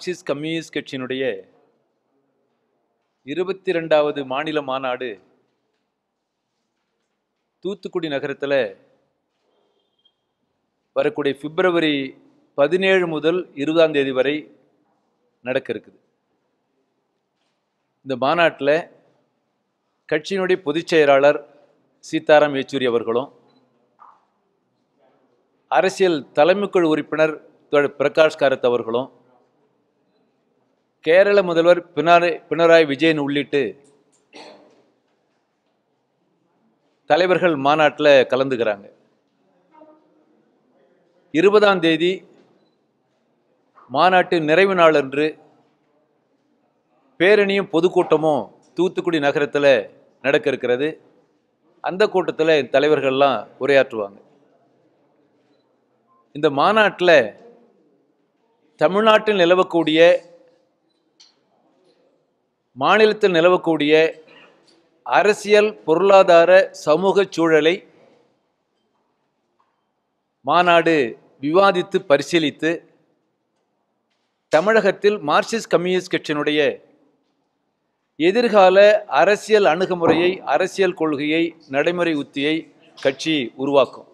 Marxist communist கட்சியினுடைய இருபத்தி ரெண்டாவது மாநில மாநாடு தூத்துக்குடி நகரத்தில் வரக்கூடிய பிப்ரவரி பதினேழு முதல் இருபதாம் தேதி வரை நடக்க இருக்குது. இந்த மாநாட்டில் கட்சியினுடைய பொதுச் செயலாளர் சீதாராம் யெச்சூரி அவர்களும் அரசியல் தலைமைக்குழு உறுப்பினர் பிரகாஷ் காரத் அவர்களும் கேரள முதல்வர் பினாரி பினராயி விஜயன் உள்ளிட்டு தலைவர்கள் மாநாட்டில் கலந்துக்கிறாங்க. இருபதாம் தேதி மாநாட்டு நிறைவு நாள் அன்று பேரணியும் பொதுக்கூட்டமும் தூத்துக்குடி நகரத்தில் நடக்க இருக்கிறது அந்த கூட்டத்தில் தலைவர்கள்லாம் உரையாற்றுவாங்க. இந்த மாநாட்டில் தமிழ்நாட்டில் நிலவக்கூடிய மாநிலத்தில் நிலவக்கூடிய அரசியல் பொருளாதார சமூக சூழலை மாநாடு விவாதித்து பரிசீலித்து தமிழகத்தில் மார்க்சிஸ்ட் கம்யூனிஸ்ட் கட்சியினுடைய எதிர்கால அரசியல் அணுகுமுறையை அரசியல் கொள்கையை நடைமுறை உத்தியை கட்சி உருவாக்கும்.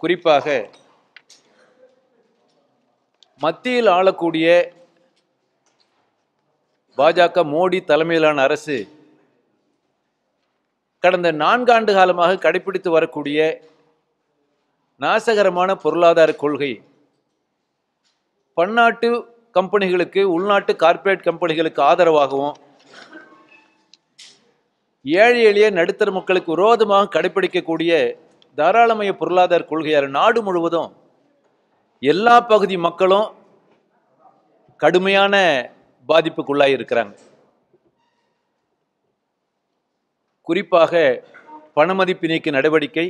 குறிப்பாக மத்தியில் ஆளக்கூடிய பாஜக மோடி தலைமையிலான அரசு கடந்த நான்காண்டு காலமாக கடைபிடித்து வரக்கூடிய நாசகரமான பொருளாதார கொள்கை. பன்னாட்டு கம்பெனிகளுக்கு உள்நாட்டு கார்ப்பரேட் கம்பெனிகளுக்கு ஆதரவாகவும் ஏழை எளிய நடுத்தர மக்களுக்கு விரோதமாக கடைபிடிக்கக்கூடிய தாராளமய பொருளாதார கொள்கையாக நாடு முழுவதும் எல்லா பகுதி மக்களும் கடுமையான பாதிப்புக்குள்ளாக இருக்கிறாங்க. குறிப்பாக பணமதிப்பு நீக்க நடவடிக்கை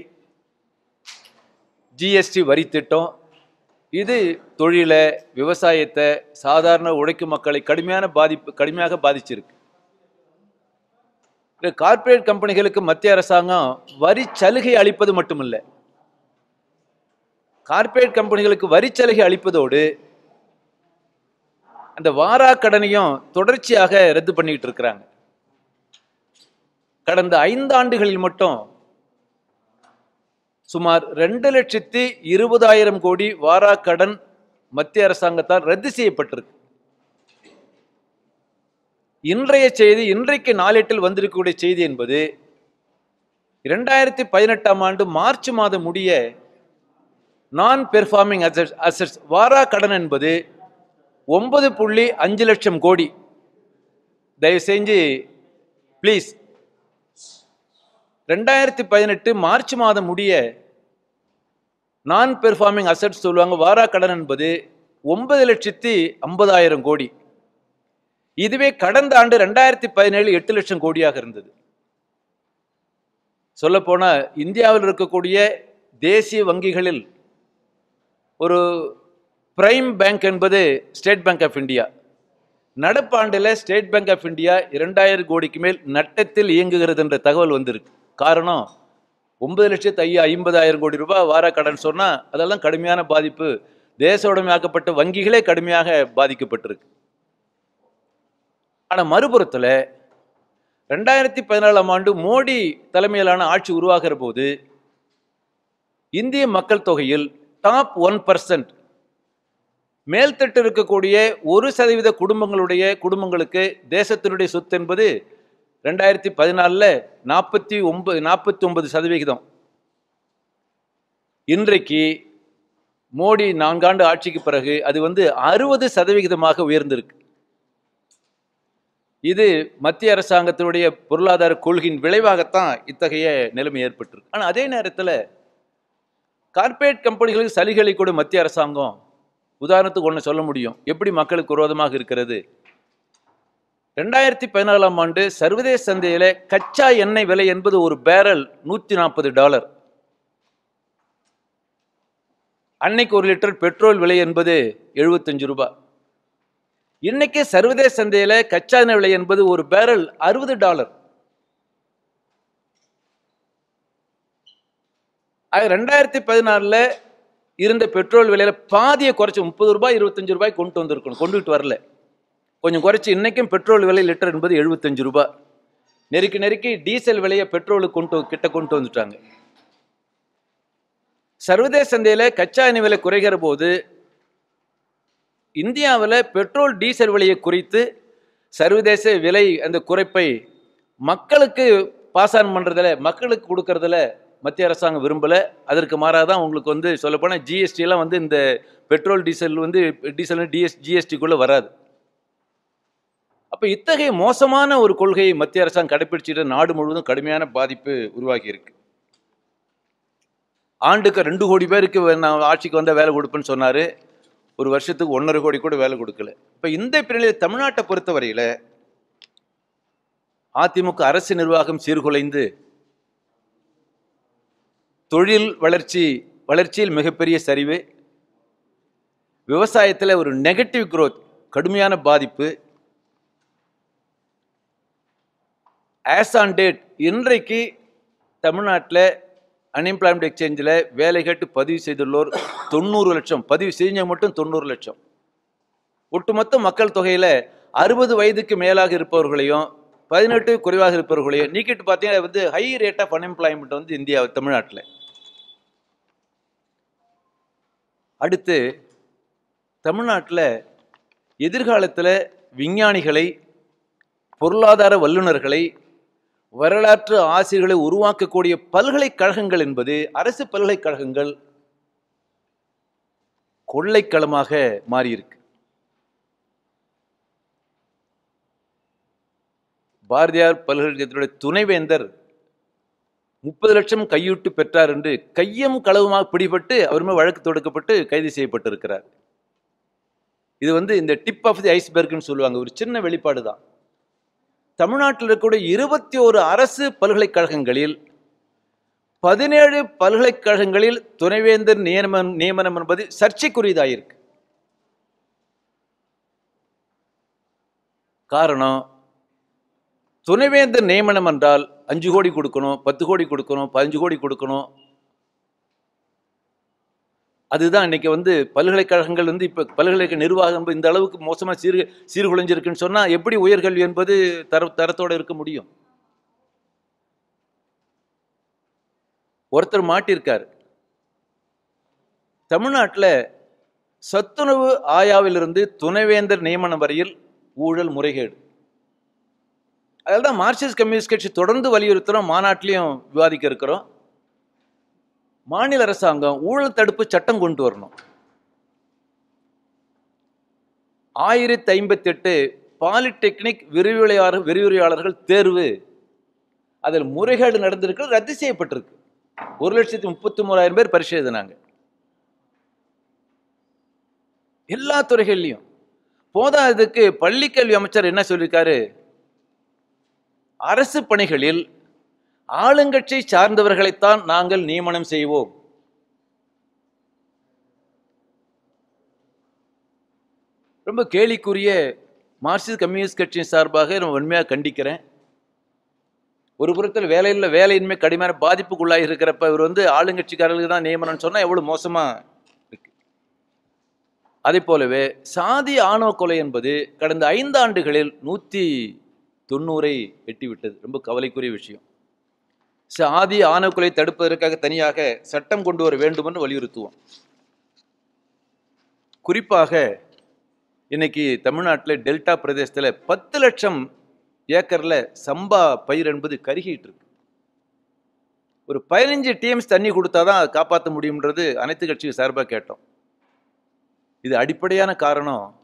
ஜிஎஸ்டி வரி திட்டம் இது தொழிலை விவசாயத்தை சாதாரண உழைக்கும் மக்களை கடுமையான பாதிப்பு கடுமையாக பாதிச்சிருக்கு. இந்த கார்ப்பரேட் கம்பெனிகளுக்கு மத்திய அரசாங்கம் வரி சலுகை அளிப்பது மட்டுமில்லை. கார்ப்பரேட் கம்பெனிகளுக்கு வரி சலுகை அளிப்பதோடு அந்த வாரா கடனையும் தொடர்ச்சியாக ரத்து பண்ணிக்கிட்டு இருக்கிறாங்க. கடந்த ஐந்து ஆண்டுகளில் மட்டும் சுமார் ரெண்டு லட்சத்தி இருபதாயிரம் கோடி வாரா கடன் மத்திய அரசாங்கத்தால் ரத்து செய்யப்பட்டிருக்கு. இன்றைய செய்தி இன்றைக்கு நாளேட்டில் வந்திருக்கக்கூடிய செய்தி என்பது இரண்டாயிரத்தி பதினெட்டாம் ஆண்டு மார்ச் மாதம் முடிய நான் பெர்ஃபார்மிங் அசட்ஸ் அசட்ஸ் வாரா கடன் என்பது ஒன்பது புள்ளி அஞ்சு லட்சம் கோடி. தயவு செஞ்சு ப்ளீஸ் ரெண்டாயிரத்தி பதினெட்டு மார்ச் மாதம் முடிய நான் பெர்ஃபார்மிங் அசட்ஸ் சொல்லுவாங்க. வாரா கடன் என்பது ஒன்பது லட்சத்தி ஐம்பதாயிரம் கோடி. இதுவே கடந்த ஆண்டு ரெண்டாயிரத்தி பதினேழு எட்டு லட்சம் கோடியாக இருந்தது. சொல்லப்போனால் இந்தியாவில் இருக்கக்கூடிய தேசிய வங்கிகளில் ஒரு பிரைம் பேங்க் என்பது ஸ்டேட் பேங்க் ஆஃப் இந்தியா நடப்பாண்டில் ஸ்டேட் பேங்க் ஆஃப் இந்தியா இரண்டாயிரம் கோடிக்கு மேல் நட்டத்தில் இயங்குகிறது என்ற தகவல் வந்திருக்கு. காரணம் ஒன்பது லட்சத்து ஐயா ஐம்பதாயிரம் கோடி ரூபாய் வார கடன் சொன்னால் அதெல்லாம் கடுமையான பாதிப்பு. தேச உடமையாக்கப்பட்ட வங்கிகளே கடுமையாக பாதிக்கப்பட்டிருக்கு. ஆனால் மறுபுறத்தில் ரெண்டாயிரத்தி பதினாலாம் ஆண்டு மோடி தலைமையிலான ஆட்சி உருவாகிற போது இந்திய மக்கள் தொகையில் டாப் ஒன் பர்சன்ட். மேல்தட்டு இருக்கக்கூடிய ஒரு சதவீத குடும்பங்களுடைய குடும்பங்களுக்கு தேசத்தினுடைய சொத்து என்பது ரெண்டாயிரத்தி பதினாலில் நாற்பத்தி ஒன்பது நாற்பத்தி ஒன்பது சதவிகிதம். இன்றைக்கு மோடி நான்காண்டு ஆட்சிக்கு பிறகு அது வந்து அறுபது சதவிகிதமாக உயர்ந்திருக்கு. இது மத்திய அரசாங்கத்தினுடைய பொருளாதார கொள்கையின் விளைவாகத்தான் இத்தகைய நிலைமை ஏற்பட்டிருக்கு. ஆனால் அதே நேரத்தில் கார்ப்பரேட் கம்பெனிகளுக்கு சலுகை கூட மத்திய அரசாங்கம். உதாரணத்துக்கு ஒன்று சொல்ல முடியும். எப்படி மக்களுக்கு விரோதமாக இருக்கிறது? ரெண்டாயிரத்தி பதினாலாம் ஆண்டு சர்வதேச சந்தையில் கச்சா எண்ணெய் விலை என்பது ஒரு பேரல் நூற்றி நாற்பது டாலர் அன்னைக்கு ஒரு லிட்டர் பெட்ரோல் விலை என்பது எழுபத்தஞ்சு ரூபாய். இன்னைக்கு சர்வதேச சந்தையில் கச்சா எண்ணெய் விலை என்பது ஒரு பேரல் அறுபது டாலர் அது ரெண்டாயிரத்தி பதினாறில் இருந்த பெட்ரோல் விலையில பாதியை குறைச்சி முப்பது ரூபாய் இருபத்தஞ்சு ரூபாய் கொண்டு வந்திருக்கணும். கொண்டுகிட்டு வரல. கொஞ்சம் குறைச்சி இன்றைக்கும் பெட்ரோல் விலை லிட்டர் என்பது எழுபத்தஞ்சு ரூபாய். நெருக்கி நெருக்கி டீசல் விலையை பெட்ரோலுக்கு கொண்டு கிட்ட கொண்டு வந்துட்டாங்க. சர்வதேச சந்தையில் கச்சா எண்ணெய் விலை குறைகிற போது இந்தியாவில் பெட்ரோல் டீசல் விலையை குறித்து சர்வதேச விலை அந்த குறைப்பை மக்களுக்கு பாஸ் ஆன் பண்ணுறதில் மக்களுக்கு கொடுக்கறதில் மத்திய அரசாங்கம் விரும்பலை. அதற்கு மாறாக தான் உங்களுக்கு வந்து சொல்லப்போனால் ஜிஎஸ்டி எல்லாம் வந்து இந்த பெட்ரோல் டீசல் வந்து டீசல் டிஎஸ் ஜிஎஸ்டிக்குள்ளே வராது. அப்போ இத்தகைய மோசமான ஒரு கொள்கையை மத்திய அரசாங்கம் கடைபிடிச்சிட்டு நாடு முழுவதும் கடுமையான பாதிப்பு உருவாகி இருக்கு. ஆண்டுக்கு ரெண்டு கோடி பேருக்கு நான் ஆட்சிக்கு வந்தால் வேலை கொடுப்பேன்னு சொன்னார். ஒரு வருஷத்துக்கு ஒன்றரை கோடி கூட வேலை கொடுக்கல. இப்போ இந்த பின்னணியில் தமிழ்நாட்டை பொறுத்தவரையில் அதிமுக அரசு நிர்வாகம் சீர்குலைந்து தொழில் வளர்ச்சி வளர்ச்சியில் மிகப்பெரிய சரிவு. விவசாயத்தில் ஒரு நெகட்டிவ் க்ரோத் கடுமையான பாதிப்பு. ஆஸ் ஆன் டேட் இன்றைக்கு தமிழ்நாட்டில் அன்எம்ப்ளாய்மெண்ட் எக்ஸ்சேஞ்சில் வேலை கேட்டு பதிவு செய்துள்ளோர் தொண்ணூறு லட்சம். பதிவு செஞ்ச மட்டும் தொண்ணூறு லட்சம். ஒட்டுமொத்த மக்கள் தொகையில் அறுபது வயதுக்கு மேலாக இருப்பவர்களையும் பதினெட்டு குறைவாக இருப்பவர்களையும் நீக்கிட்டு பார்த்தீங்கன்னா வந்து ஹை ரேட் ஆஃப் அன்எம்ப்ளாய்மெண்ட் வந்து இந்தியா தமிழ்நாட்டில். அடுத்து தமிழ்நாட்டில் எதிர்காலத்தில் விஞ்ஞானிகளை பொருளாதார வல்லுநர்களை வரலாற்று ஆசிரியர்களை உருவாக்கக்கூடிய பல்கலைக்கழகங்கள் என்பது அரசு பல்கலைக்கழகங்கள் கொள்ளைக்களமாக மாறியிருக்கு. பாரதியார் பல்கலைக்கழகத்தினுடைய துணைவேந்தர் முப்பது லட்சம் கையூட்டு பெற்றார் என்று கையும் களவுமாக பிடிபட்டு அவருமே வழக்கு தொடுக்கப்பட்டு கைது செய்யப்பட்டிருக்கிறார். இது வந்து இந்த டிப் ஆஃப் தி ஐஸ்பெர்க்னு சொல்லுவாங்க. ஒரு சின்ன வெளிப்பாடு தான். தமிழ்நாட்டில் இருக்கக்கூடிய இருபத்தி ஒரு அரசு பல்கலைக்கழகங்களில் பதினேழு பல்கலைக்கழகங்களில் துணைவேந்தர் நியமனம் நியமனம் என்பது சர்ச்சைக்குரியதாயிருக்கு. காரணம் துணைவேந்தர் நியமனம் என்றால் அஞ்சு கோடி கொடுக்கணும் பத்து கோடி கொடுக்கணும் பதினஞ்சு கோடி கொடுக்கணும். அதுதான் இன்னைக்கு வந்து பல்கலைக்கழகங்கள் வந்து இப்போ பல்கலைக்கழக நிர்வாகம் இந்த அளவுக்கு மோசமாக சீர் சீர்குலைஞ்சிருக்குன்னு சொன்னால் எப்படி உயர்கல்வி என்பது தர தரத்தோடு இருக்க முடியும்? ஒருத்தர் மாட்டியிருக்கார் தமிழ்நாட்டில் சத்துணவு ஆயாவிலிருந்து துணைவேந்தர் நியமனம் வரையில் ஊழல் முறைகேடு. அதில் தான் மார்க்சிஸ்ட் கம்யூனிஸ்ட் கட்சி தொடர்ந்து வலியுறுத்துகிறோம் மாநாட்டிலையும் விவாதிக்க இருக்கிறோம். மாநில அரசாங்கம் ஊழல் தடுப்பு சட்டம் கொண்டு வரணும். ஆயிரத்தி ஐம்பத்தி எட்டு பாலிடெக்னிக் விரிவுரையாளர் விரிவுரையாளர்கள் தேர்வு. அதில் முறைகேடு நடந்திருக்கு ரத்து செய்யப்பட்டிருக்கு. ஒரு லட்சத்தி முப்பத்தி மூணாயிரம் பேர் பரிசு எழுதினாங்க எல்லா துறைகள்லையும். போதாததுக்கு பள்ளிக்கல்வி அமைச்சர் என்ன சொல்லியிருக்காரு? அரசு பணிகளில் ஆளுங்கட்சி சார்ந்தவர்களைத்தான் நாங்கள் நியமனம் செய்வோம். ரொம்ப கேலிக்குரிய மார்க்சிஸ்ட் கம்யூனிஸ்ட் கட்சியின் சார்பாக நான் உண்மையாக கண்டிக்கிறேன். ஒரு புறத்தில் வேலையில் வேலையின்மை கடுமையான பாதிப்புக்குள்ளாகி இருக்கிறப்ப இவர் வந்து ஆளுங்கட்சிக்காரர்களுக்கு தான் நியமனம்னு சொன்னால் எவ்வளோ மோசமாக இருக்கு. அதே போலவே சாதி ஆணவ கொலை என்பது கடந்த ஐந்து ஆண்டுகளில் நூற்றி தொண்ணூறை எட்டிவிட்டது. ரொம்ப கவலைக்குரிய விஷயம். சாதி ஆணவ தடுப்பதற்காக தனியாக சட்டம் கொண்டு வர வேண்டுமென்று வலியுறுத்துவோம். குறிப்பாக இன்னைக்கு தமிழ்நாட்டில் டெல்டா பிரதேசத்தில் பத்து லட்சம் ஏக்கரில் சம்பா பயிர் என்பது கருகிட்டு இருக்கு ஒரு பதினஞ்சு டிஎம்ஸ் தண்ணி கொடுத்தாதான் அதை காப்பாற்ற முடியும்ன்றது அனைத்து கட்சியும் சார்பாக கேட்டோம். இது அடிப்படையான காரணம்.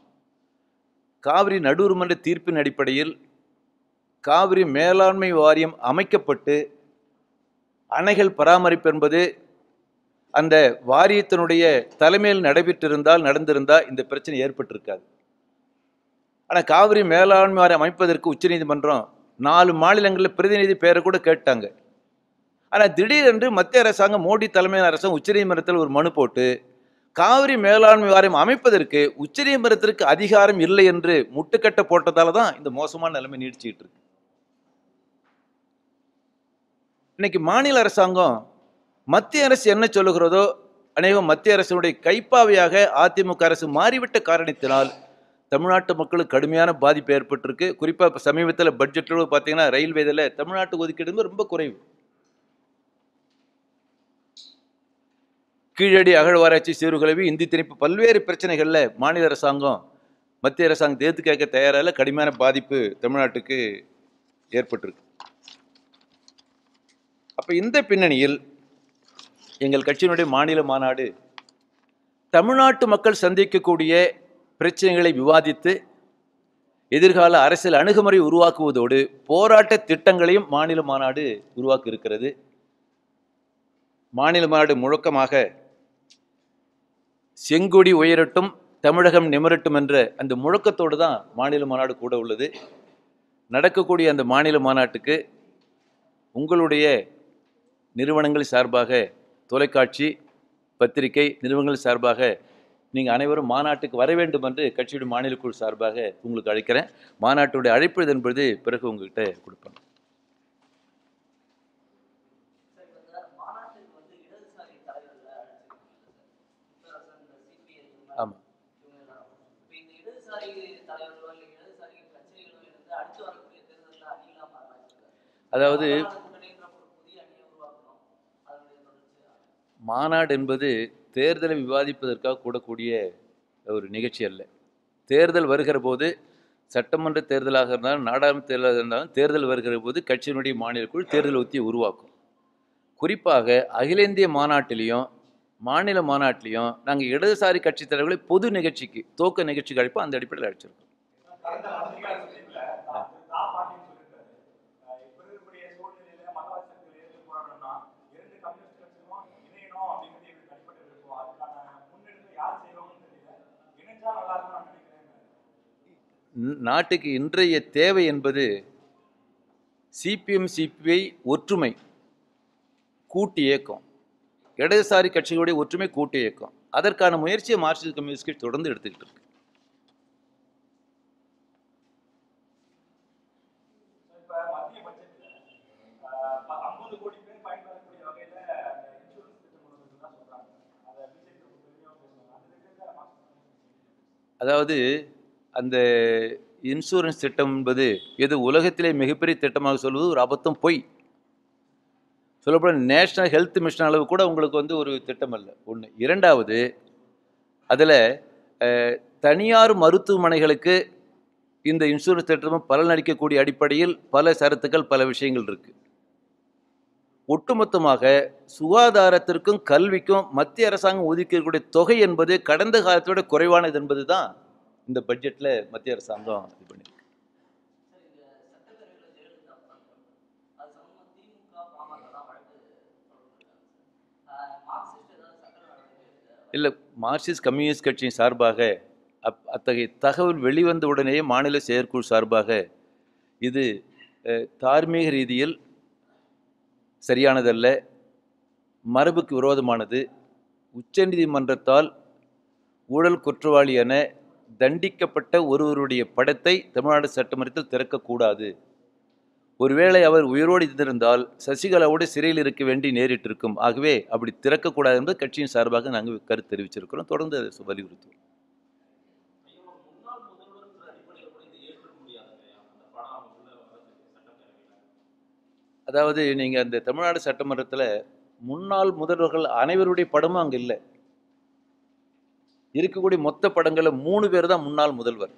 காவிரி நடுவர்மன்ற தீர்ப்பின் அடிப்படையில் காவிரி மேலாண்மை வாரியம் அமைக்கப்பட்டு அணைகள் பராமரிப்பு என்பது அந்த வாரியத்தினுடைய தலைமையில் நடைபெற்றிருந்தால் நடந்திருந்தால் இந்த பிரச்சனை ஏற்பட்டிருக்காது. ஆனால் காவிரி மேலாண்மை வாரியம் அமைப்பதற்கு உச்சநீதிமன்றம் நாலு மாநிலங்களில் பிரதிநிதி பேரை கூட கேட்டாங்க. ஆனால் திடீரென்று மத்திய அரசாங்கம் மோடி தலைமையிலான அரசாங்கம் உச்சநீதிமன்றத்தில் ஒரு மனு போட்டு காவிரி மேலாண்மை வாரியம் அமைப்பதற்கு உச்சநீதிமன்றத்திற்கு அதிகாரம் இல்லை என்று முட்டுக்கட்டை போட்டதால தான் இந்த மோசமான நிலைமை நீடிச்சுக்கிட்டு இருக்கு. இன்னைக்கு மாநில அரசாங்கம் மத்திய அரசு என்ன சொல்லுகிறதோ அநேகம் மத்திய அரசினுடைய கைப்பாவையாக அதிமுக அரசு மாறிவிட்ட காரணத்தினால் தமிழ்நாட்டு மக்களுக்கு கடுமையான பாதிப்பு ஏற்பட்டிருக்கு. குறிப்பாக இப்போ சமீபத்தில் பட்ஜெட்டில் பார்த்தீங்கன்னா ரயில்வே இதில் தமிழ்நாட்டு ஒதுக்கீடு ரொம்ப குறைவு. கீழடி அகழ்வாராய்ச்சி சீர்குலைவு இந்தி திணிப்பு பல்வேறு பிரச்சனைகளில் மாநில அரசாங்கம் மத்திய அரசாங்கம் தேர்த்து கேட்க தயாராக கடுமையான பாதிப்பு தமிழ்நாட்டுக்கு ஏற்பட்டிருக்கு. அப்போ இந்த பின்னணியில் எங்கள் கட்சியினுடைய மாநில மாநாடு தமிழ்நாட்டு மக்கள் சந்திக்கக்கூடிய பிரச்சனைகளை விவாதித்து எதிர்கால அரசியல் அணுகுமுறை உருவாக்குவதோடு போராட்ட திட்டங்களையும் மாநில மாநாடு உருவாக்கி இருக்கிறது மாநில மாநாடு முழக்கமாக செங்கொடி உயரட்டும் தமிழகம் நிமிரட்டும் என்ற அந்த முழக்கத்தோடு தான் மாநில மாநாடு கூட உள்ளது. நடக்கக்கூடிய அந்த மாநில மாநாட்டுக்கு உங்களுடைய நிறுவனங்கள் சார்பாக தொலைக்காட்சி பத்திரிகை நிறுவனங்கள் சார்பாக நீங்கள் அனைவரும் மாநாட்டுக்கு வர வேண்டும் என்று கட்சியுடைய மாநில குழு சார்பாக உங்களுக்கு அழைக்கிறேன். மாநாட்டுடைய அழைப்பு என்பது பிறகு உங்ககிட்ட கொடுப்பேன் சார் அதாவது மாநாடு என்பது தேர்தலை விவாதிப்பதற்காக கூடக்கூடிய ஒரு நிகழ்ச்சி அல்ல. தேர்தல் வருகிற போது சட்டமன்ற தேர்தலாக இருந்தாலும் நாடாளுமன்ற தேர்தலாக இருந்தாலும் தேர்தல் வருகிற போது கட்சியினுடைய மாநில குழு தேர்தல் உத்தியை உருவாக்கும். குறிப்பாக அகில இந்திய மாநாட்டிலையும் மாநில மாநாட்டிலையும் நாங்கள் இடதுசாரி கட்சி தலைவர்களை பொது நிகழ்ச்சிக்கு தோக்க நிகழ்ச்சிக்கு அழைப்போம் அந்த அடிப்படையில் அழைச்சிருக்கோம். நாட்டுக்கு இன்றைய தேவை என்பது சிபிஎம் சிபிஐ ஒற்றுமை கூட்டு இயக்கம் இடதுசாரி கட்சிகளுடைய ஒற்றுமை கூட்டு இயக்கம் அதற்கான முயற்சியை மார்க்சிஸ்ட் கம்யூனிஸ்ட் கட்சி தொடர்ந்து எடுத்துக்கிட்டு இருக்கு இப்ப மத்திய பட்ஜெட்ல அஹ், ப- 50 கோடி பேர் பயன்பெறக்கூடிய வகையில அந்த இன்சூரன்ஸ் திட்டம் கொண்டு வந்திருக்கிறதா சொல்றாங்க. அதை பிஜேபி ரொம்ப பெருமையாவும் பேசுவாங்க. அந்த திட்டத்தை மார்க்சிஸ்ட் அதாவது அந்த இன்சூரன்ஸ் திட்டம் என்பது எது உலகத்திலே மிகப்பெரிய திட்டமாக சொல்வது ஒரு அபத்தம் பொய். சொல்லப்போனால் நேஷ்னல் ஹெல்த் மிஷன் அளவு கூட உங்களுக்கு வந்து ஒரு திட்டம் அல்ல. ஒன்று இரண்டாவது அதில் தனியார் மருத்துவமனைகளுக்கு இந்த இன்சூரன்ஸ் திட்டமும் பலனளிக்கக்கூடிய அடிப்படையில் பல சரத்துக்கள் பல விஷயங்கள் இருக்குது ஒட்டுமொத்தமாக சுகாதாரத்திற்கும் கல்விக்கும் மத்திய அரசாங்கம் ஒதுக்கக்கூடிய தொகை என்பது கடந்த காலத்தோட குறைவானது என்பது தான் இந்த பட்ஜெட்டில் மத்திய அரசாங்கம் இது பண்ணி இல்லை மார்க்சிஸ்ட் கம்யூனிஸ்ட் கட்சியின் சார்பாக அப் அத்தகைய தகவல் வெளிவந்த உடனேயே மாநில செயற்குழு சார்பாக இது தார்மீக ரீதியில் சரியானதல்ல மரபுக்கு விரோதமானது உச்சநீதிமன்றத்தால் ஊழல் குற்றவாளி என தண்டிக்கப்பட்ட ஒருவருடைய படத்தை தமிழ்நாடு சட்டமன்றத்தில் திறக்கக்கூடாது. ஒருவேளை அவர் உயிரோடு இருந்திருந்தால் சசிகலாவோடு சிறையில் இருக்க வேண்டி நேரிட்டிருக்கும். ஆகவே அப்படி திறக்கக்கூடாது என்பது கட்சியின் சார்பாக நாங்கள் கருத்து தெரிவிச்சிருக்கிறோம். தொடர்ந்து அதை வலியுறுத்துவோம். அதாவது நீங்கள் அந்த தமிழ்நாடு சட்டமன்றத்தில் முன்னாள் முதல்வர்கள் அனைவருடைய படமும் அங்கே இல்லை. இருக்கக்கூடிய மொத்த படங்களில் மூணு பேர் தான் முன்னாள் முதல்வர்.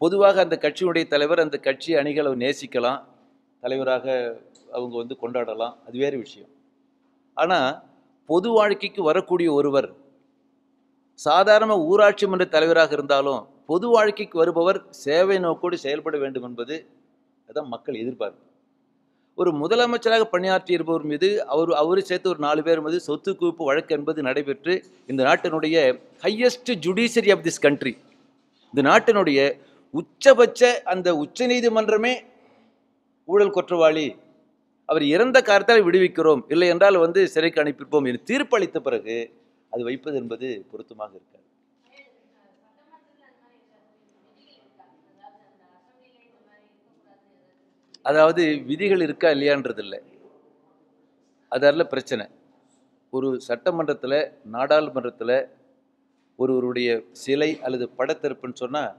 பொதுவாக அந்த கட்சியினுடைய தலைவர் அந்த கட்சி அணிகளை நேசிக்கலாம் தலைவராக அவங்க வந்து கொண்டாடலாம் அது வேறு விஷயம். ஆனால் பொது வாழ்க்கைக்கு வரக்கூடிய ஒருவர் சாதாரண ஊராட்சி மன்ற தலைவராக இருந்தாலும் பொது வாழ்க்கைக்கு வருபவர் சேவை நோக்கோடு செயல்பட வேண்டும் என்பது அதான் மக்கள் எதிர்பார்ப்பு. ஒரு முதலமைச்சராக பணியாற்றியிருப்பவர் மீது அவர் அவரை சேர்த்து ஒரு நாலு பேர் மீது சொத்து குவிப்பு வழக்கு என்பது நடைபெற்று இந்த நாட்டினுடைய highest judiciary of this country இந்த நாட்டினுடைய உச்சபட்ச அந்த உச்ச நீதிமன்றமே ஊழல் குற்றவாளி. அவர் இறந்த காரத்தால் விடுவிக்கிறோம். இல்லை என்றால் வந்து சிறைக்கு அனுப்பியிருப்போம். என்று தீர்ப்பளித்த பிறகு அது வைப்பது என்பது பொருத்தமாக இருக்காது. அதாவது விதிகள் இருக்கா இல்லையான்றது இல்லை அதில் பிரச்சனை. ஒரு சட்டமன்றத்தில் நாடாளுமன்றத்தில் ஒருவருடைய சிலை அல்லது படத்திருப்புன்னு சொன்னால்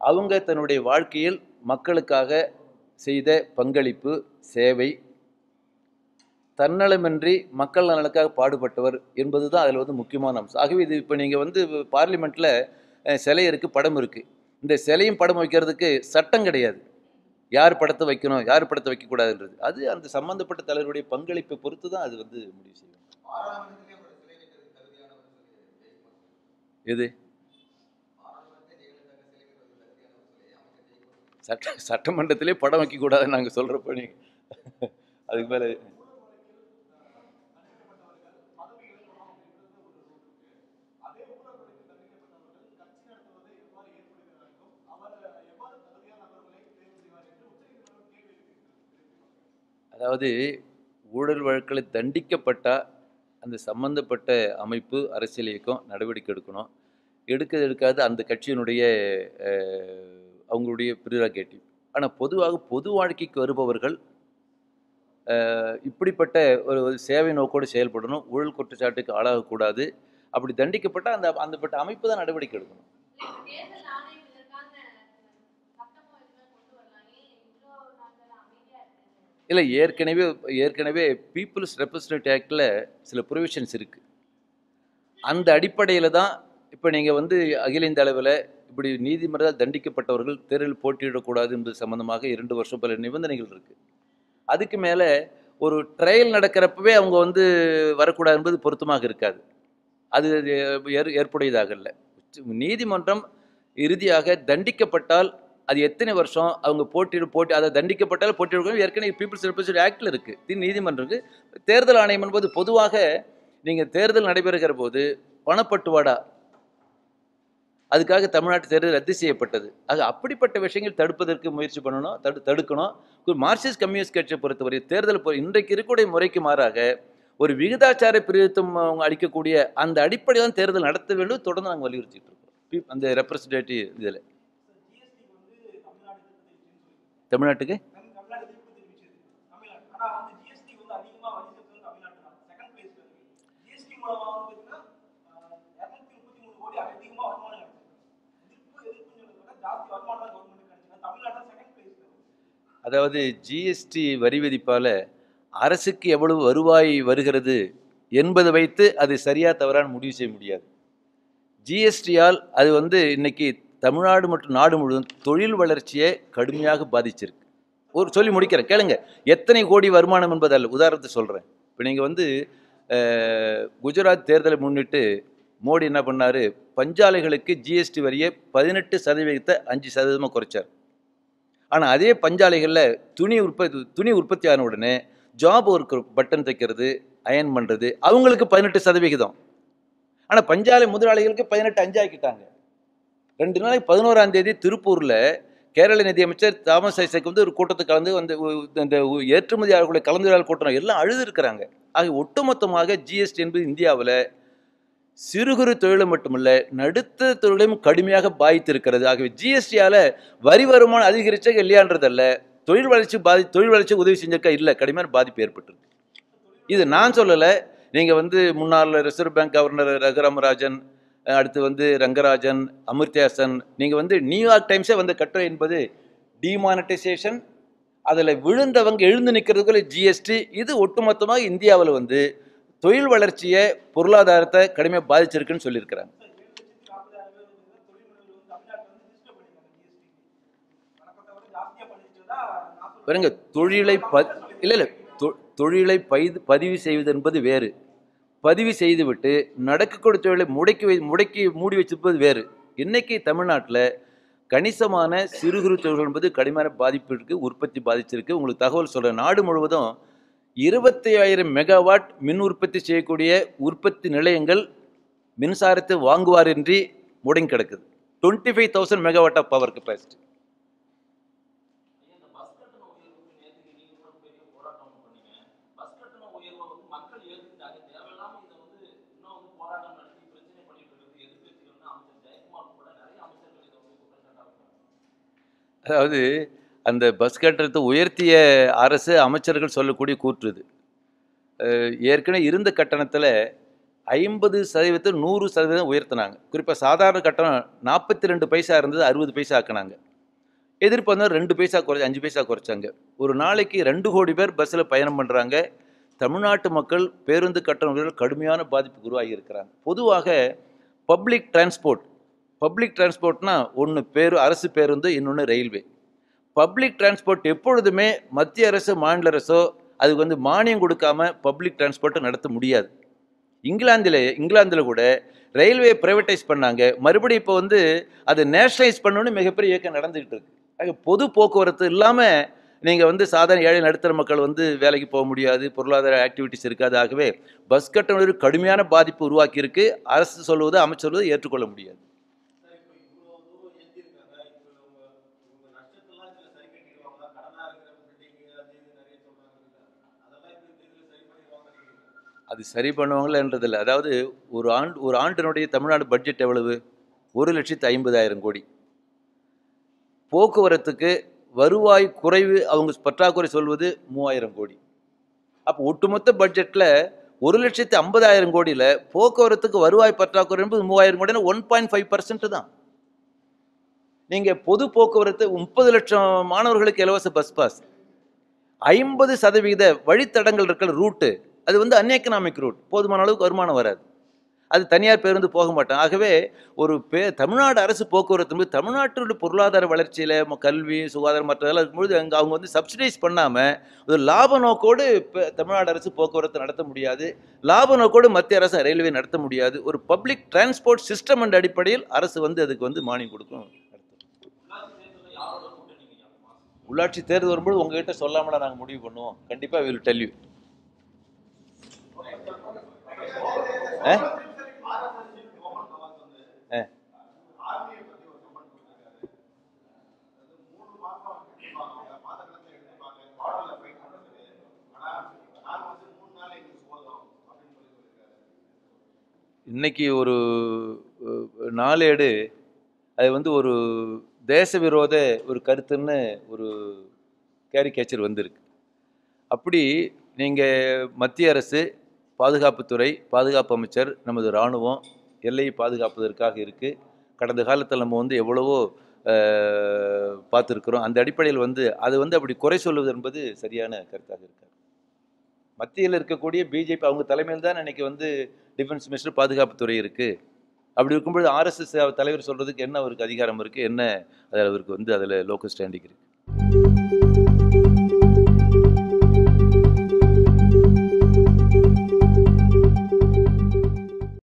அவங்க தன்னுடைய வாழ்க்கையில் மக்களுக்காக செய்த பங்களிப்பு சேவை தன்னலமின்றி மக்கள் நலனுக்காக பாடுபட்டவர் என்பது தான் அதில் வந்து முக்கியமான அம்சம். ஆகவே இது இப்போ நீங்கள் வந்து பார்லிமெண்ட்டில் சிலை இருக்குது படம் இருக்குது இந்த சிலையும் படம் வைக்கிறதுக்கு சட்டம் கிடையாது. யார் படத்தை வைக்கணும் யார் படத்தை வைக்கக்கூடாதுன்றது. அது அந்த சம்பந்தப்பட்ட தலைவருடைய பங்களிப்பை பொறுத்து தான் அது வந்து முடிவு செய்யும். எது? சட்ட சட்டமன்றத்திலே படம் வைக்கக்கூடாதுன்னு நாங்கள் சொல்கிறப்ப நீ அதுக்கு மேலே அதாவது ஊழல் வழக்கில் தண்டிக்கப்பட்டால் அந்த சம்பந்தப்பட்ட அமைப்பு அரசியல் இயக்கம் நடவடிக்கை எடுக்கணும். எடுக்க எடுக்காது அந்த கட்சியினுடைய அவங்களுடைய ப்ரிராகேட்டிவ் ஆனால் பொதுவாக பொது வாழ்க்கைக்கு வருபவர்கள் இப்படிப்பட்ட ஒரு ஒரு சேவை நோக்கோடு செயல்படணும் ஊழல் குற்றச்சாட்டுக்கு ஆளாகக்கூடாது. அப்படி தண்டிக்கப்பட்டால் அந்த அந்தப்பட்ட அமைப்பு தான் நடவடிக்கை எடுக்கணும் தேர்தல் ஆணையம் இதற்கான சட்டமோ எதுவுமே கொண்டு வரலாம் ஏன் இவ்வளோ நாட்கள் அமைதியா இருக்கு இல்லை ஏற்கனவே ஏற்கனவே பீப்புள்ஸ் ரெப்ரசன்டேட்டிவ் ஆக்டில் சில ப்ரொவிஷன்ஸ் இருக்குது அந்த அடிப்படையில் தான் இப்போ நீங்கள் வந்து அகில இந்திய அளவில் இப்படி நீதிமன்றத்தால் தண்டிக்கப்பட்டவர்கள் தேர்தலில் போட்டியிடக்கூடாது என்பது சம்மந்தமாக இரண்டு வருஷம் பல நிபந்தனைகள் இருக்குது அதுக்கு மேலே ஒரு ட்ரையல் நடக்கிறப்பவே அவங்க வந்து வரக்கூடாது என்பது பொருத்தமாக இருக்காது. அது ஏற் ஏற்புடையதாக இல்லை. நீதிமன்றம் இறுதியாக தண்டிக்கப்பட்டால் அது எத்தனை வருஷம்? அவங்க போட்டியிட போட்டி அதை தண்டிக்கப்பட்டால் போட்டியிட ஏற்கனவே பீப்புள்ஸ் ரெப்ரசன்டேட்டிவ் ஆக்டில் இருக்குது நீதிமன்றத்துக்கு தேர்தல் ஆணையம் என்பது பொதுவாக நீங்கள் தேர்தல் நடைபெறுகிற போது பணப்பட்டுவாடா? அதுக்காக தமிழ்நாட்டு தேர்தல் ரத்து செய்யப்பட்டது. ஆக அப்படிப்பட்ட விஷயங்கள் தடுப்பதற்கு முயற்சி பண்ணணும் தடு தடுக்கணும். ஒரு மார்க்சிஸ்ட் கம்யூனிஸ்ட் கட்சியை பொறுத்தவரை தேர்தல் இன்றைக்கு இருக்கக்கூடிய முறைக்கு மாறாக ஒரு விகிதாச்சார பிரிவித்தம் அவங்க அளிக்கக்கூடிய அந்த அடிப்படையில் தான் தேர்தல் நடத்த வேண்டும். தொடர்ந்து நாங்கள் வலியுறுத்திட்டு இருக்கோம். அந்த ரெப்ரசன்டேட்டிவ் இதில். தமிழ்நாட்டுக்கு? அதாவது ஜிஎஸ்டி வரி விதிப்பால் அரசுக்கு எவ்வளவு வருவாய் வருகிறது என்பதை வைத்து அது சரியா தவறான முடிவு செய்ய முடியாது. ஜிஎஸ்டியால் அது வந்து இன்னைக்கு தமிழ்நாடு மற்றும் நாடு முழுவதும் தொழில் வளர்ச்சியை கடுமையாக பாதிச்சிருக்கு. ஒரு சொல்லி முடிக்கிறேன் கேளுங்க. எத்தனை கோடி வருமானம் என்பதல்ல உதாரணத்தை சொல்கிறேன் இப்போ நீங்கள் வந்து குஜராத் தேர்தலை முன்னிட்டு மோடி என்ன பண்ணாரு? பஞ்சாலைகளுக்கு ஜிஎஸ்டி வரியை பதினெட்டு சதவீதத்தை அஞ்சு சதவீதமாக குறைச்சார். ஆனால் அதே பஞ்சாலைகளில் துணி உற்பத்தி துணி உற்பத்தி ஆன உடனே ஜாப் ஒர்க் பட்டன் தைக்கிறது அயன் பண்ணுறது அவங்களுக்கு பதினெட்டு சதவிகிதம் ஆனால் பஞ்சாலை முதலாளிகளுக்கு பதினெட்டு அஞ்சாக்கிட்டாங்க ரெண்டு நாளைக்கு பதினோராம் தேதி திருப்பூரில் கேரள நிதியமைச்சர் தாமஸ் ஐசக் வந்து ஒரு கூட்டத்தை கலந்து வந்து இந்த ஏற்றுமதியாளர்களுடைய கலந்துரையாடல் கூட்டம் எல்லாம் அழுதுருக்கிறாங்க. ஆக ஒட்டுமொத்தமாக ஜிஎஸ்டி என்பது இந்தியாவில் சிறு குறு தொழிலை மட்டுமல்ல நடுத்தர தொழிலையும் கடுமையாக பாதித்திருக்கிறது. ஆகவே ஜிஎஸ்டியால் வரி வருமானம் அதிகரிச்சா இல்லையான்றதல்ல தொழில் வளர்ச்சி பாதி தொழில் வளர்ச்சி உதவி செஞ்சிருக்கா இல்லை கடுமையான பாதிப்பு ஏற்பட்டிருக்கு. இது நான் சொல்லலை நீங்கள் வந்து முன்னாள் ரிசர்வ் பேங்க் கவர்னர் ரகுராமராஜன் அடுத்து வந்து ரங்கராஜன் அமிர்தியாசன். நீங்கள் வந்து நியூயார்க் டைம்ஸே வந்து கட்டுரை என்பது டிமானடைசேஷன் அதில் விழுந்தவங்க எழுந்து நிற்கிறதுக்குள்ள ஜிஎஸ்டி இது ஒட்டுமொத்தமாக இந்தியாவில் வந்து தொழில் வளர்ச்சியை பொருளாதாரத்தை கடுமையாக பாதிச்சிருக்குன்னு சொல்லியிருக்கிறாங்க. பாருங்க தொழிலை ப இல்லை இல்லை தொ- தொழிலை பைது பதிவு செய்வது என்பது வேறு. பதிவு செய்துவிட்டு நடக்கக்கூடிய தொழிலை முடக்கி வை முடக்கி மூடி வச்சிருப்பது வேறு. இன்னைக்கு தமிழ்நாட்டில் கணிசமான சிறு குறு தொழில்கள் என்பது கடுமையான பாதிப்பிற்கு உற்பத்தி பாதிச்சிருக்கு. உங்களுக்கு தகவல் சொல்கிறேன் நாடு முழுவதும் இருபத்தி ஆயிரம் மெகாவாட் மின் உற்பத்தி செய்யக்கூடிய உற்பத்தி நிலையங்கள் மின்சாரத்தை வாங்குவாரின்றி முடங்கி கிடக்குது. Twenty five thousand megawatt of power capacity ஐயா, இந்த பஸ் கட்டண உயர்வுக்கு நேத்துக்கு நீங்க கூட பெரிய போராட்டம் ஒண்ணு பண்ணீங்க பஸ் கட்டண உயர்வை வந்து மக்கள் ஏத்துக்கிட்டாங்க தேவையில்லாம இதை வந்து இன்னும் வந்து போராட்டம் நடத்தி பிரச்சனை பண்ணிட்டு இருக்குது எதிர்கட்சிகள்னு அமைச்சர் ஜெயக்குமார் கூட நிறைய அமைச்சர்கள் இதை வந்து குற்றச்சாட்டா வைக்கிறாங்க அதாவது அந்த பஸ் கட்டணத்தை உயர்த்திய அரசு அமைச்சர்கள் சொல்லக்கூடிய கூற்று இது. ஏற்கனவே இருந்த கட்டணத்தில் ஐம்பது சதவீதத்தை நூறு சதவீதம் உயர்த்தினாங்க. குறிப்பாக சாதாரண கட்டணம் நாற்பத்தி ரெண்டு பைசா இருந்தது அறுபது பைசா ஆக்கினாங்க. எதிர்ப்பு வந்தால் ரெண்டு பைசா குறை அஞ்சு பைசா குறைச்சாங்க. ஒரு நாளைக்கு ரெண்டு கோடி பேர் பஸ்ஸில் பயணம் பண்ணுறாங்க தமிழ்நாட்டு மக்கள் பேருந்து கட்டணங்கள் கடுமையான பாதிப்புக்கு உருவாகி இருக்கிறாங்க. பொதுவாக பப்ளிக் டிரான்ஸ்போர்ட் பப்ளிக் டிரான்ஸ்போர்ட்னா ஒன்று பேரு அரசு பேருந்து இன்னொன்று ரயில்வே பப்ளிக் டிரான்ஸ்போர்ட் எப்பொழுதுமே மத்திய அரசு மாநில அரசோ அதுக்கு வந்து மானியம் கொடுக்காம பப்ளிக் டிரான்ஸ்போர்ட்டை நடத்த முடியாது. இங்கிலாந்தில் இங்கிலாந்தில் கூட ரயில்வே ப்ரைவேட்டைஸ் பண்ணாங்க. மறுபடியும் இப்போ வந்து அதை நேஷனலைஸ் பண்ணணும்னு மிகப்பெரிய இயக்கம் நடந்துகிட்டு இருக்கு. ஆக பொது போக்குவரத்து இல்லாமல் நீங்கள் வந்து சாதாரண ஏழை நடுத்தர மக்கள் வந்து வேலைக்கு போக முடியாது பொருளாதார ஆக்டிவிட்டிஸ் இருக்காது. ஆகவே பஸ் கட்டணம் ஒரு கடுமையான பாதிப்பு உருவாக்கியிருக்கு. அரசு சொல்வது அமைச்சர் சொல்வது ஏற்றுக்கொள்ள முடியாது சார் இப்போ இவ்வளோ தூரம் ஏற்றிருக்காங்க இப்போ இவங்க இவங்க நஷ்டத்தெல்லாம் இதில் சரி கட்டிடுவாங்க கடனாக இருக்கிற பில்டிங் அது இது நிறைய சொல்கிறாங்க அதெல்லாம் இப்போ இந்த இதில் சரி பண்ணிடுவாங்க அது சரி பண்ணுவாங்களன்றதில்ல அதாவது ஒரு ஆண்டு ஒரு ஆண்டினுடைய தமிழ்நாடு பட்ஜெட் எவ்வளவு? ஒரு லட்சத்து ஐம்பதாயிரம் கோடி. போக்குவரத்துக்கு வருவாய் குறைவு அவங்க பற்றாக்குறை சொல்வது மூவாயிரம் கோடி. அப்போ ஒட்டுமொத்த பட்ஜெட்டில் ஒரு லட்சத்து ஐம்பதாயிரம் கோடியில் போக்குவரத்துக்கு வருவாய் பற்றாக்குறை என்பது மூவாயிரம் கோடினா ஒன் பாயிண்ட் ஃபைவ் பர்சன்ட் தான். நீங்கள் பொது போக்குவரத்து முப்பது லட்சம் மாணவர்களுக்கு இலவச பஸ் பாஸ் ஐம்பது சதவீத வழித்தடங்கள் இருக்கிற ரூட்டு அது வந்து அன்எக்கனாமிக் ரூட் போதுமான அளவுக்கு வருமானம் வராது. அது தனியார் பேருந்து போக மாட்டான் ஆகவே ஒரு பே தமிழ்நாடு அரசு போக்குவரத்து என்பது தமிழ்நாட்டோட பொருளாதார வளர்ச்சியில் கல்வி சுகாதாரம் மற்றதெல்லாம் இருக்கும்பொழுது அங்கே அவங்க வந்து சப்சிடைஸ் பண்ணாமல் ஒரு லாப நோக்கோடு இப்போ தமிழ்நாடு அரசு போக்குவரத்து நடத்த முடியாது. லாப நோக்கோடு மத்திய அரசு ரயில்வே நடத்த முடியாது. ஒரு பப்ளிக் டிரான்ஸ்போர்ட் சிஸ்டம் என்ற அடிப்படையில் அரசு வந்து அதுக்கு வந்து மானியம் கொடுக்கும் உள்ளாட்சி தேர்தல் வரும்போது உங்ககிட்ட சொல்லாமல நாங்கள் முடிவு பண்ணுவோம். கண்டிப்பாக வில் டெல் இன்னைக்கு ஒரு நாளேடு அது வந்து ஒரு தேச விரோத ஒரு கருத்துன்னு ஒரு கேரிகேச்சர் வந்திருக்கு. அப்படி நீங்கள் மத்திய அரசு பாதுகாப்புத்துறை பாதுகாப்பு அமைச்சர் நமது இராணுவம் எல்லையை பாதுகாப்பதற்காக இருக்குது கடந்த காலத்தில் நம்ம வந்து எவ்வளவோ பார்த்துருக்குறோம். அந்த அடிப்படையில் வந்து அது வந்து அப்படி குறை சொல்வது என்பது சரியான கருத்தாக இருக்காது. மத்தியில் இருக்கக்கூடிய பிஜேபி அவங்க தலைமையில் தான் இன்னைக்கு வந்து டிஃபென்ஸ் மினிஸ்டர் பாதுகாப்புத்துறை இருக்குது அப்படி இருக்கும்போது ஆர்எஸ்எஸ் தலைவர் சொல்கிறதுக்கு என்ன அவருக்கு அதிகாரம் இருக்குது என்ன அதில் அவருக்கு வந்து அதில் லோக்கல் ஸ்டாண்டிங் இருக்குது